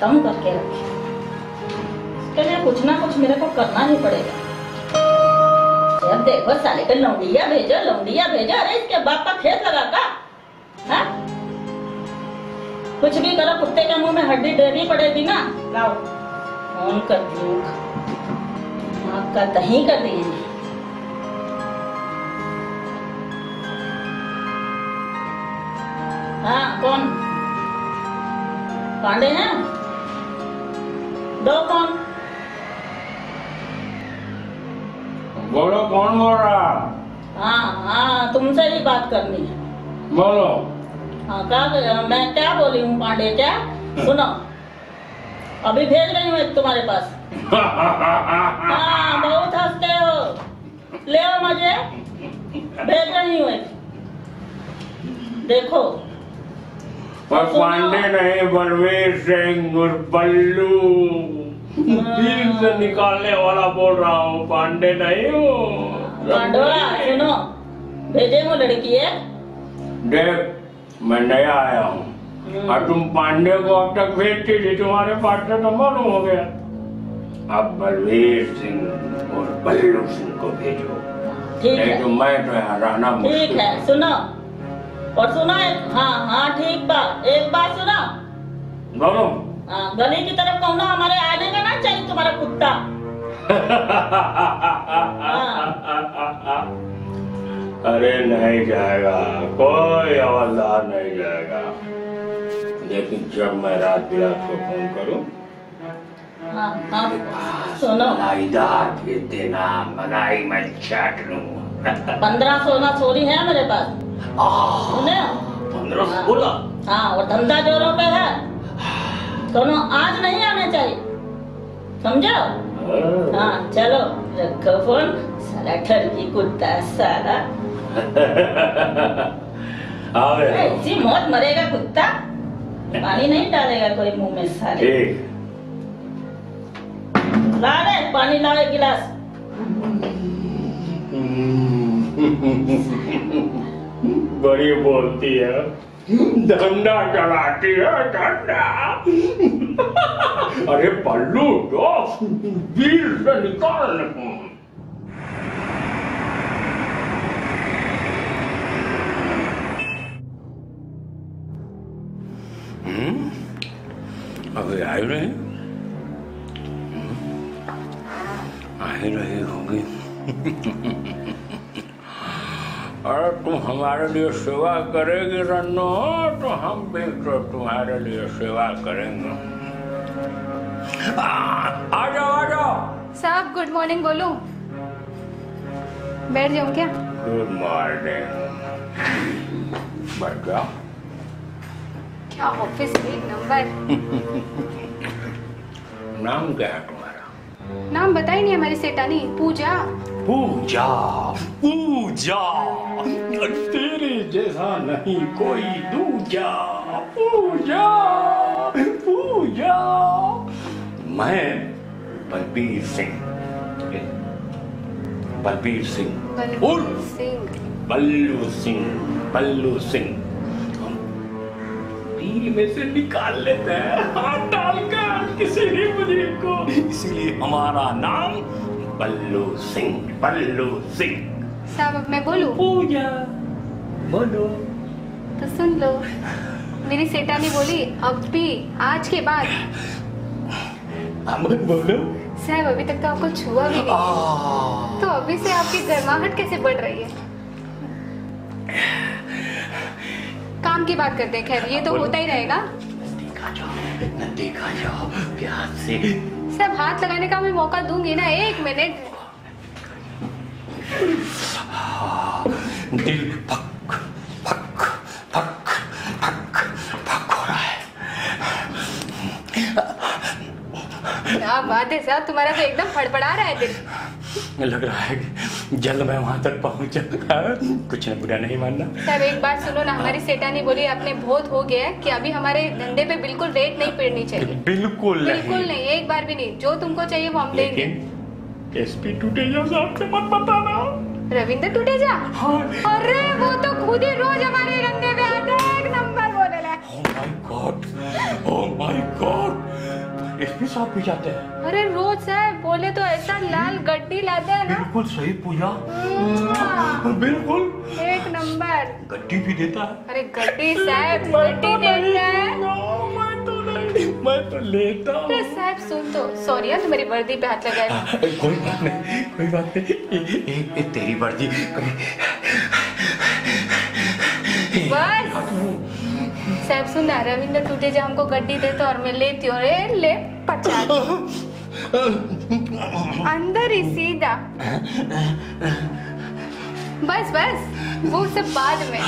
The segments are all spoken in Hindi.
बहुत नाक में दम करके रखे। इसके लिए कुछ ना कुछ मेरे को करना ही पड़ेगा। जब देखो साले के लौंडिया भेजो लौंडिया भेजो। अरे इसके बाप का खेत लगा का? हाँ? कुछ भी करो कुत्ते के मुँह में हड्डी देनी पड़ेगी ना। लाओ। फ़ोन कर दू आपका दही कर दिए हाँ कौन? पांडे हैं? दो कौन बोलो कौन बोल रहा हाँ? हाँ तुमसे ही बात करनी है। बोलो। हाँ क्या मैं क्या बोली हूँ पांडे क्या? सुनो। अभी भेज रही हूँ एक तुम्हारे पास। हाँ बहुत हँसते हो। ले मुझे। भेज रही हूँ एक। देखो पांडे नहीं बलवीर सिंह और बल्लू दिल से निकालने वाला बोल रहा हूँ पांडे नहीं हो। पांडवा सुनो भेजे हूँ लड़की है। देख मैं नया आया हूँ। और तुम पांडे को अब तक भेजती थी तुम्हारे पास से तो मालूम हो गया। अब बलवीर सिंह और बल्लू सिंह को भेजो। ठीक है। तो मैं तो यहाँ रहना ठीक है सुनो। और सुनो एक हाँ हाँ ठीक बा। एक बात सुनो। बोलो। हाँ, गली की तरफ़ कहूँ ना हमारे आने का ना चाहिए तुम्हारा कुत्ता? अरे नहीं जाएगा। कोई आवाजदार नहीं जाएगा। लेकिन जब मैं रात बिरात को फ़ोन करूँ हाँ हाँ सुनो। देना मलाई मैं चाट लूँ। पंद्रह सोलह चोरी है मेरे पास। सुने पंद्रह सोलह हाँ और धंधा जोरों पे है दोनों आज नहीं आने चाहिए। समझो? हाँ। चलो रखो फ़ोन। साला ठरकी कुत्ता आवे। ऐसी मौत मरेगा कुत्ता। पानी नहीं डालेगा कोई मुँह में सारे ला रे पानी एक गिलास। बड़ी बोलती है। धंधा चलाती है, धंधा। अरे पल्लू तो दिल से निकाल अभी आए रहे? आ ही रही होगी। तुम हमारे लिए सेवा करेगी रन्नो तो हम भी तो तुम्हारे लिए सेवा करेंगे। आ, जाओ आ जाओ। साहब गुड मॉर्निंग बोलो। बैठ जाऊँ क्या? गुड मॉर्निंग बैठ जाओ। क्या ऑफ़िस में एक नंबर नाम क्या है तुम्हारा? नाम बता ही नहीं हमारी सेठानी पूजा। पूजा पूजा। तेरे जैसा नहीं कोई दूजा पूजा पूजा। मैं बलबीर सिंह। बलबीर सिंह। सिंह। बल्लू सिंह बल्लू सिंह। हम दिल में से निकाल लेते हैं। हाथ डालकर किसी भी मुझे को। इसलिए हमारा नाम बल्लू सिंह बल्लू सिंह। साहब अब मैं बोलूँ? पूजा बोलो। तो सुन लो मेरी सेठानी बोली अब भी आज के बाद। अमर बोलो। साहब अभी तक तो आपको छुआ भी नहीं। तो अभी से आपकी गर्माहट कैसे बढ़ रही है? काम की बात करते हैं खैर ये तो होता ही रहेगा। देखा जाओ न देखा जाओ प्यार से। सब हाथ लगाने का भी मौका दूँगी ना एक मिनट। दिल फक पक पक पक पक हो रहा है। क्या बात है साहब तुम्हारा तो एकदम फड़फड़ा रहा है दिल। लग रहा है कि जल्द मैं वहाँ तक पहुँच कुछ न बुरा नहीं मानना। साहब एक बात सुनो ना हमारी सेठानी बोली अपने बहुत हो गया कि अभी हमारे धंधे पे बिल्कुल रेट नहीं पड़नी चाहिए। बिल्कुल बिल्कुल नहीं एक बार भी नहीं। जो तुमको चाहिए वो हम देंगे। एसपी टूटेजा साहब से मत बताना। रविंद्र टूटेजा हाँ। अरे वो तो खुद ही रोज हमारे धंधे पे आते हैं। एक नंबर बोले ला Oh my God! Oh my SP साहब भी जाते हैं। अरे रोज साहब बोले तो ऐसा लाल गड्डी लाते हैं ना। बिल्कुल सही पूजा। हम्म, बिल्कुल। एक नंबर। गड्डी भी देता है। अरे गड्डी साहब गड्डी तो देता है। मैं तो नहीं मैं तो लेता हूँ। साहब सुन तो। सॉरी यार मेरी वर्दी पे हाथ लगाया। कोई बात नहीं कोई बात नहीं। ए, ए, ए, तेरी वर्दी कभी बस साहब सुन ना रविंद्र टूटे जा हमको गड्डी देता और मैं लेती हूँ अरे ले पचास अंदर ही सीधा। बस बस वो सब बाद में।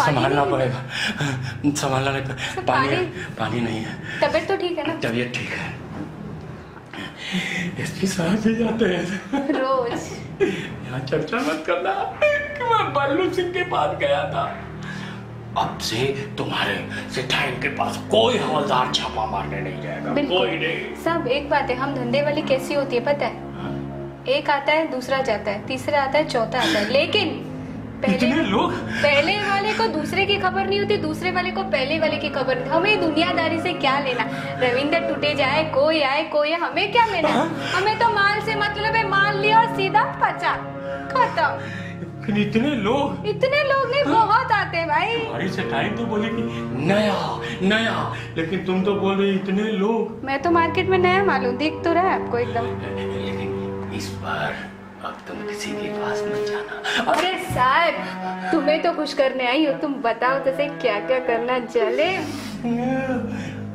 संभालना पड़ेगा। संभालना नहीं पड़ेगा। पानी पानी- पानी नहीं है। तबीयत तो ठीक है ना? तबीयत ठीक है। साहब भी जाते हैं। रोज। यहाँ चर्चा मत करना। मैं बल्लू सिंह के पास गया था। अब से तुम्हारे सिठाई के पास कोई हवलदार छापा मारने नहीं जाएगा। कोई नहीं। सब एक बात। है हम धंधे वाली कैसी होती है पता है? एक आता है दूसरा जाता है तीसरा आता है चौथा आता है। लेकिन पहले लोग? पहले वाले को दूसरे की खबर नहीं होती दूसरे वाले को पहले वाले की खबर नहीं। हमें दुनियादारी से क्या लेना? रविंदर टूटे जाए कोई आए कोई आए, हमें क्या लेना? हमें तो माल से मतलब है माल लिया और सीधा पचा। खत्म। लेकिन इतने लोग। इतने लोग नहीं बहुत आते हैं भाई। हमारी सिठाई तो बोले कि नया नया। लेकिन तुम तो बोले इतने लोग। मैं तो मार्केट में नया मालूम दिख तो रहा है आपको एकदम। लेकिन इस बार अब तुम किसी के पास मत जाना। अरे साहब तुम्हें तो खुश करने आई हो तुम बताओ तो सही क्या क्या करना चले।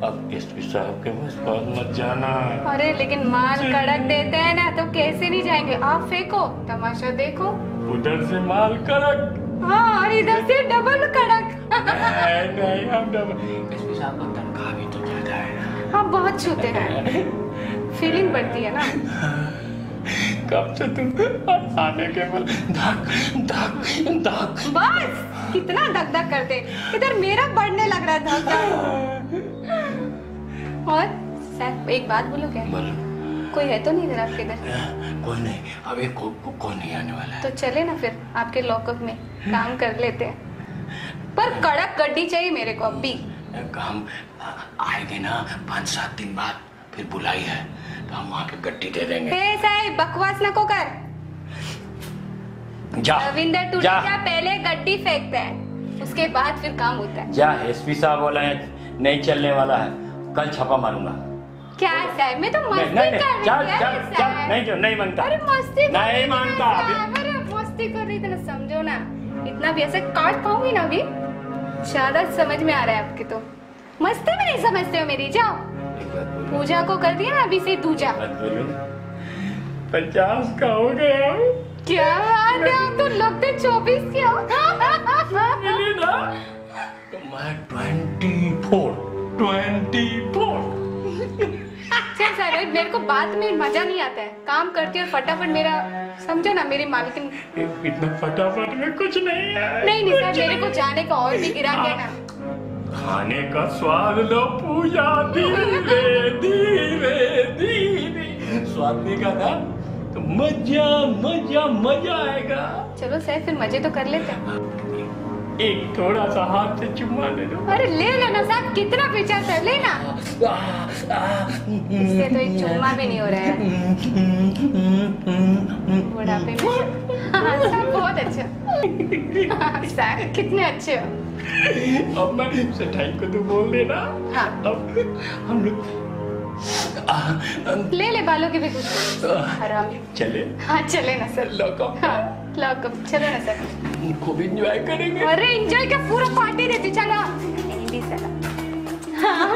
अब एसपी साहब के पास पास मत जाना। अरे लेकिन माल कड़क देते हैं ना तो कैसे नहीं जाएँगे? आप फेंको तमाशा देखो। उधर से माल कड़क। हाँ और इधर से डबल कड़क। नहीं नहीं हम एसपी साहब का तनख्वाह भी तो ज़्यादा है। ना हाँ बहुत छूते हैं। फीलिंग बढ़ती है ना। कब से तुम आने के बल धक धक धक। बस कितना धक धक करते। इधर मेरा बढ़ने लग रहा है धक धक। और सर एक बात बोलो क्या बोलो। कोई है तो नहीं इधर आपके इधर? कोई नहीं। अभी को, को, कोई नहीं आने वाला है? तो चले ना फिर आपके लॉकअप में काम कर लेते हैं। पर कड़क गड्डी चाहिए मेरे को अब भी। हम आएँगे ना पाँच सात दिन बाद फिर बुलाई है तो हम वहाँ पे गड्डी दे देंगे। हे साहब बकवास नको कर। जा। रविंदर जा। पहले गड्डी फेंकता है उसके बाद फिर काम होता है। जा एसपी साहब बोला है नहीं चलने वाला है कल छापा मारूँगा। क्या साहब मैं तो मस्ती नहीं कर चल रही चल थी चल नहीं जो नहीं मानता। अरे मस्ती नहीं अभी। अरे मस्ती कर रही थी ना समझो ना। इतना भी ऐसे काट पाऊँगी ना अभी। ज़्यादा समझ में आ रहा है आपके तो। मस्ती भी नहीं समझते हो मेरी जाओ। पूजा को कर दिया ना अभी से दूजा। पचास का हो गया। क्या बात है आप तो लगते चौबीस के हो। तो मैं ट्वेंटी फोर ट्वेंटी चल मेरे को बात में मज़ा नहीं आता है। काम करती हूँ फटाफट मेरा समझो ना मेरी मालकिन इतना फटाफट में कुछ नहीं है। नहीं नहीं सर मेरे को जाने का और भी गिरा गया ना। खाने का स्वाद लो पूजा धीरे धीरे धीरे। स्वाद नहीं का था तो मज़ा मज़ा मज़ा आएगा। चलो सर फिर मज़े तो कर लेते हैं। एक थोड़ा सा हाथ से चुम्मा ले लो। अरे ले लेना साहब कितना पीछा सर लेना इससे तो एक चुम्मा भी नहीं हो रहा है। बुढ़ापे में। हाँ साहब बहुत अच्छा। हाँ, साहब कितने अच्छे हो। अब मैं सेठाई को तो बोल देना। हाँ। अब हम लोग ले ले बालों के भी कुछ। आराम। चले। हाँ चले ना सर। लॉकअप हाँ लॉकअप चलो ना सर। खूब एंजॉय करेंगे अरे एंजॉय का पूरा पार्टी देती चलो हिंदी सर हाँ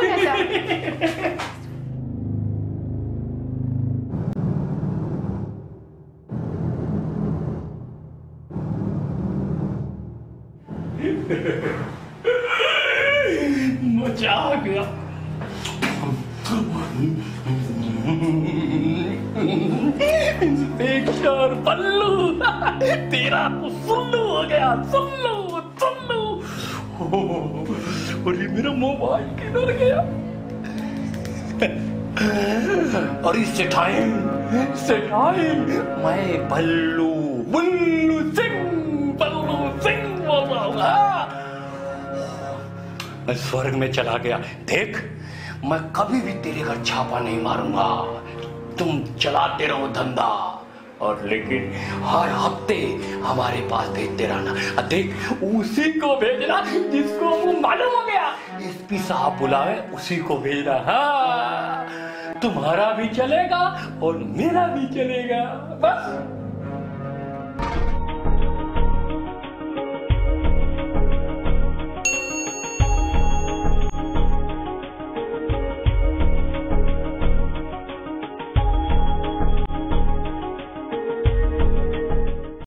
मज़ा आ गया इंस्पेक्टर पल्लू। तेरा तो सुल्लू हो गया, सुल्लू सुल्लू। और ये मेरा मोबाइल किधर गया? और इससे टाइम से टाइम मैं बल्लू बुल्लू सिंह बल्लू सिंह बोल रहा हूँ। हाँ। स्वर्ग में चला गया। देख, मैं कभी भी तेरे घर छापा नहीं मारूँगा। तुम चलाते रहो धंधा। और लेकिन हर हफ़्ते हमारे पास भेजते रहना। देख, उसी को भेजना जिसको वो मालूम हो गया। एसपी साहब बुलावे उसी को भेजना। हाँ तुम्हारा भी चलेगा और मेरा भी चलेगा। बस।